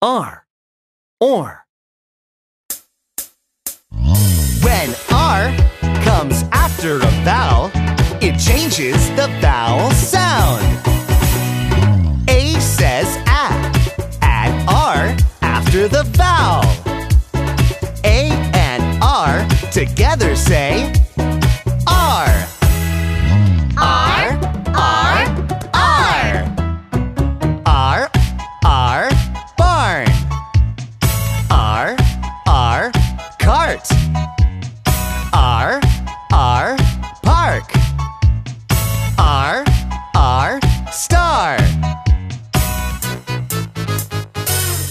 R, or. When R comes after a vowel, it changes the vowel sound. A says a. Add R after the vowel. A and R together say R, R, park. R, R, star.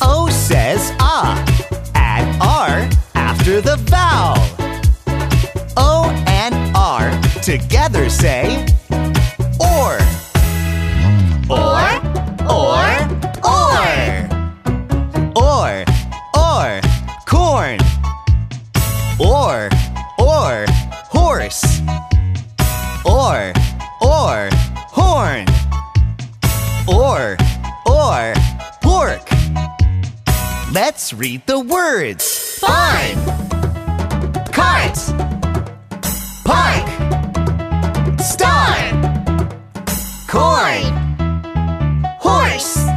O says ah. Add R after the vowel. O and R together say Or, or, horse. Or, or, horn. Or, or, pork. Let's read the words. Fine. Cart. Park. Star. Corn. Horse.